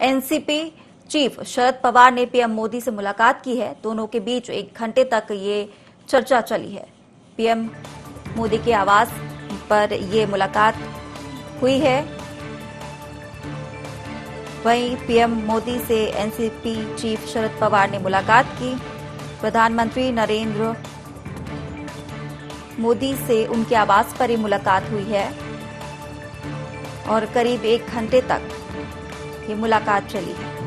NCP chief Sharad Pawar ने PM Modi से मुलाकात की है। दोनों के बीच एक घंटे तक ये चर्चा चली है। पीएम मोदी के आवास पर ये मुलाकात हुई है। वहीं पीएम मोदी से एनसीपी चीफ शरद पवार ने मुलाकात की। प्रधानमंत्री नरेंद्र मोदी से उनके आवास पर ही मुलाकात हुई है। और करीब एक घंटे तक ये मुलाकात चली है।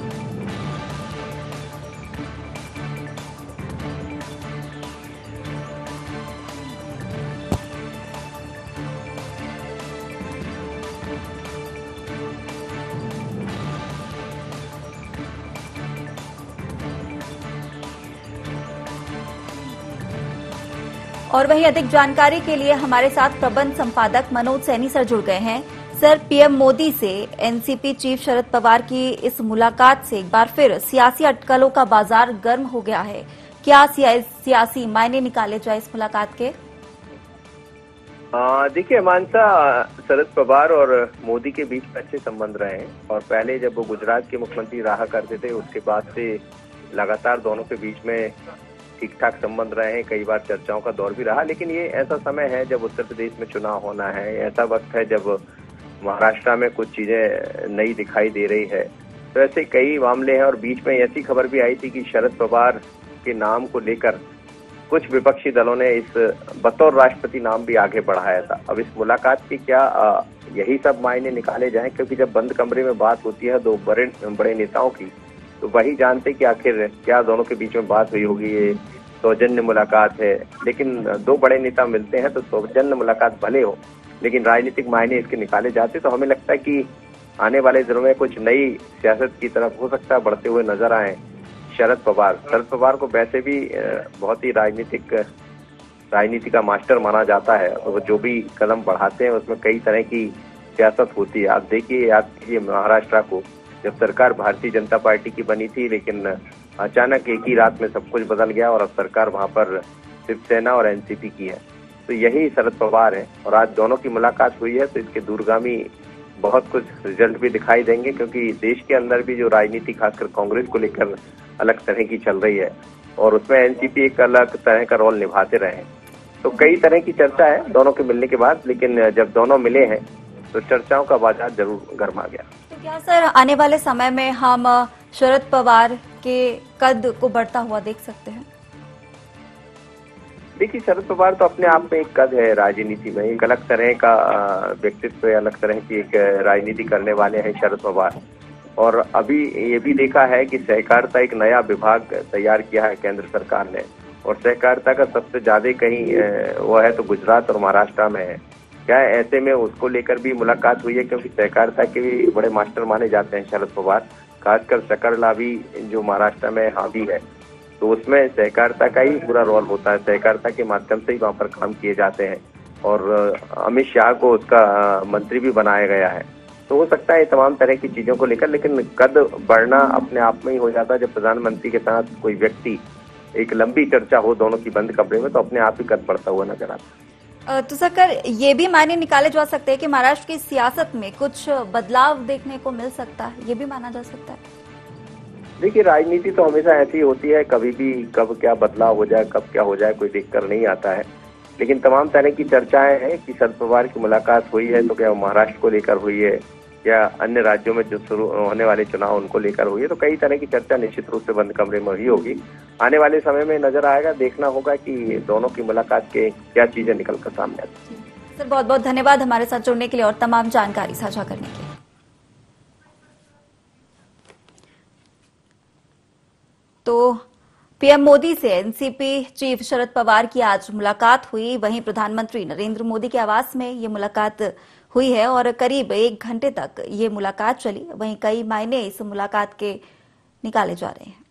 और वहीं अधिक जानकारी के लिए हमारे साथ प्रबंध संपादक मनोज सैनी सर जुड़ गए हैं। सर, पीएम मोदी से एनसीपी चीफ शरद पवार की इस मुलाकात से एक बार फिर सियासी अटकलों का बाज़ार गर्म हो गया है। क्या सियासी मायने निकाले जाए इस मुलाकात के? देखिए मानसा शरद पवार और मोदी के बीच अच्छे संबंध रहे हैं और पहले जब वो गुजरात के मुख्यमंत्री रहा करते थे, उसके बाद से लगातार दोनों के बीच में ठीक ठाक संबंध रहे हैं। कई बार चर्चाओं का दौर भी रहा, लेकिन ये ऐसा समय है जब उत्तर प्रदेश में चुनाव होना है। ऐसा वक्त है जब महाराष्ट्र में कुछ चीज़ें नई दिखाई दे रही है। तो ऐसे कई मामले हैं और बीच में ऐसी खबर भी आई थी कि शरद पवार के नाम को लेकर कुछ विपक्षी दलों ने इस बतौर राष्ट्रपति नाम भी आगे बढ़ाया था। अब इस मुलाकात की क्या यही सब मायने निकाले जाएँ? क्योंकि जब बंद कमरे में बात होती है दो बड़े बड़े नेताओं की तो वही जानते कि आखिर क्या दोनों के बीच में बात हुई होगी। ये सौजन्य मुलाकात है। लेकिन दो बड़े नेता मिलते हैं तो सौजन्य मुलाकात भले हो लेकिन राजनीतिक मायने इसके निकाले जाते तो हमें लगता है कि आने वाले दिनों में कुछ नई सियासत की तरफ़ हो सकता है, बढ़ते हुए नज़र आए। शरद पवार। शरद पवार को वैसे भी बहुत ही राजनीतिक, राजनीति का मास्टर माना जाता है, और वो जो भी कदम बढ़ाते हैं, उसमें कई तरह की सियासत होती है। आप देखिए, याद कीजिए महाराष्ट्र को। जब सरकार भारतीय जनता पार्टी की बनी थी, लेकिन अचानक एक ही रात में सब कुछ बदल गया, और अब सरकार वहाँ पर शिवसेना और एनसीपी की है। तो यही शरद पवार है। और आज दोनों की मुलाकात हुई है तो इसके दूरगामी बहुत कुछ रिज़ल्ट भी दिखाई देंगे, क्योंकि देश के अंदर भी जो राजनीति, खासकर कांग्रेस को लेकर अलग तरह की चल रही है, और उसमें एनसीपी एक अलग तरह का रोल निभाते रहे तो कई तरह की चर्चा है दोनों के मिलने के बाद, लेकिन जब दोनों मिले हैं तो चर्चाओं का बाज़ार ज़रूर गर्मा गया। तो क्या सर, आने वाले समय में हम शरद पवार के कद को बढ़ता हुआ देख सकते हैं? देखिए शरद पवार तो अपने आप में एक कद है राजनीति में। एक अलग तरह का व्यक्तित्व अलग तरह की एक राजनीति करने वाले हैं शरद पवार और अभी ये भी देखा है कि सहकारिता एक नया विभाग तैयार किया है केंद्र सरकार ने। और सहकारिता का सबसे ज़्यादा कहीं वो है तो गुजरात और महाराष्ट्र में है। क्या ऐसे में उसको लेकर भी मुलाकात हुई है? क्योंकि सहकारिता के भी बड़े मास्टर माने जाते हैं शरद पवार खासकर शकरला भी जो महाराष्ट्र में हावी है। तो उसमें सहकारिता का ही पूरा रोल होता है। सहकारिता के माध्यम से ही वहाँ पर काम किए जाते हैं। और अमित शाह को उसका मंत्री भी बनाया गया है। तो हो सकता है तमाम तरह की चीज़ों को लेकर, लेकिन कद बढ़ना अपने आप में ही हो जाता है। जब प्रधानमंत्री के साथ कोई व्यक्ति एक लंबी चर्चा हो दोनों की बंद कमरे में तो अपने आप ही कद बढ़ता हुआ नज़र आता तो सर, ये भी मायने निकाले जा सकते हैं कि महाराष्ट्र की सियासत में कुछ बदलाव देखने को मिल सकता है। ये भी माना जा सकता है। देखिए, राजनीति तो हमेशा ऐसी होती है, कभी भी कब क्या बदलाव हो जाए, कब क्या हो जाए, कोई देख कर नहीं आता है। लेकिन तमाम तरह की चर्चाएँ हैं कि शरद पवार की मुलाकात हुई है तो क्या महाराष्ट्र को लेकर हुई है, या अन्य राज्यों में जो शुरू होने वाले चुनाव उनको लेकर हुई है तो कई तरह की चर्चा निश्चित रूप से बंद कमरे में ही होगी। आने वाले समय में नज़र आएगा, देखना होगा कि दोनों की मुलाकात के क्या चीज़ें निकल कर सामने आती सर बहुत बहुत धन्यवाद हमारे साथ जुड़ने के लिए और तमाम जानकारी साझा करने के लिए। तो पीएम मोदी से एनसीपी चीफ शरद पवार की आज मुलाकात हुई। वहीं प्रधानमंत्री नरेंद्र मोदी के आवास में ये मुलाकात हुई है और करीब एक घंटे तक ये मुलाकात चली। वहीं कई मायने इस मुलाकात के निकाले जा रहे हैं।